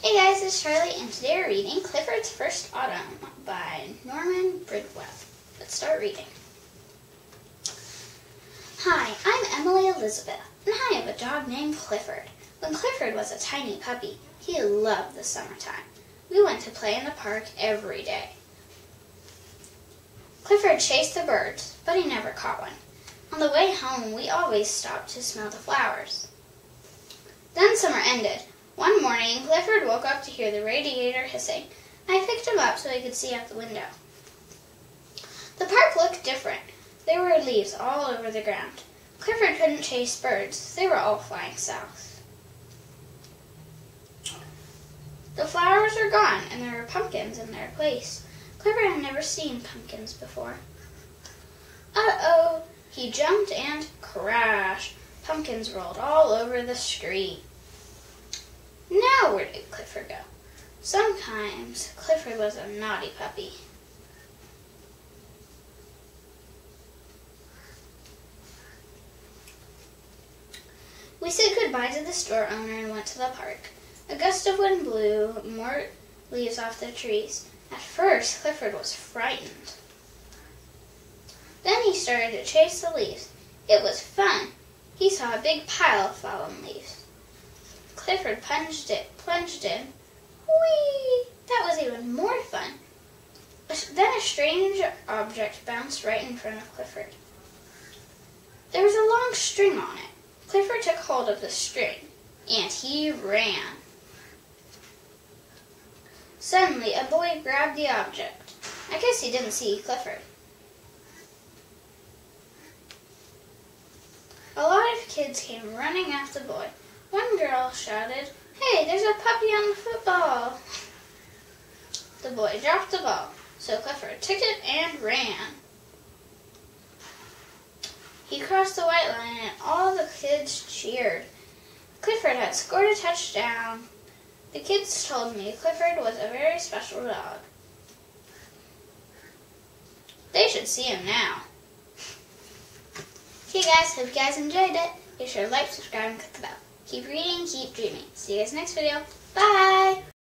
Hey guys, it's Charlie, and today we're reading Clifford's First Autumn by Norman Bridwell. Let's start reading. Hi, I'm Emily Elizabeth, and I have a dog named Clifford. When Clifford was a tiny puppy, he loved the summertime. We went to play in the park every day. Clifford chased the birds, but he never caught one. On the way home, we always stopped to smell the flowers. Then summer ended. One morning, Clifford woke up to hear the radiator hissing. I picked him up so he could see out the window. The park looked different. There were leaves all over the ground. Clifford couldn't chase birds. They were all flying south. The flowers were gone, and there were pumpkins in their place. Clifford had never seen pumpkins before. Uh-oh! He jumped and crash. Pumpkins rolled all over the street. Now where did Clifford go? Sometimes Clifford was a naughty puppy. We said goodbye to the store owner and went to the park. A gust of wind blew more leaves off the trees. At first, Clifford was frightened. Then he started to chase the leaves. It was fun. He saw a big pile of fallen leaves. Clifford plunged it, plunged in. Whee! That was even more fun. Then a strange object bounced right in front of Clifford. There was a long string on it. Clifford took hold of the string, and he ran. Suddenly, a boy grabbed the object. I guess he didn't see Clifford. A lot of kids came running after the boy. One girl shouted, Hey, there's a puppy on the football. The boy dropped the ball, so Clifford took it and ran. He crossed the white line and all the kids cheered. Clifford had scored a touchdown. The kids told me Clifford was a very special dog. They should see him now. Hey guys, hope you guys enjoyed it. Be sure to like, subscribe, and click the bell. Keep reading, keep dreaming. See you guys next video. Bye!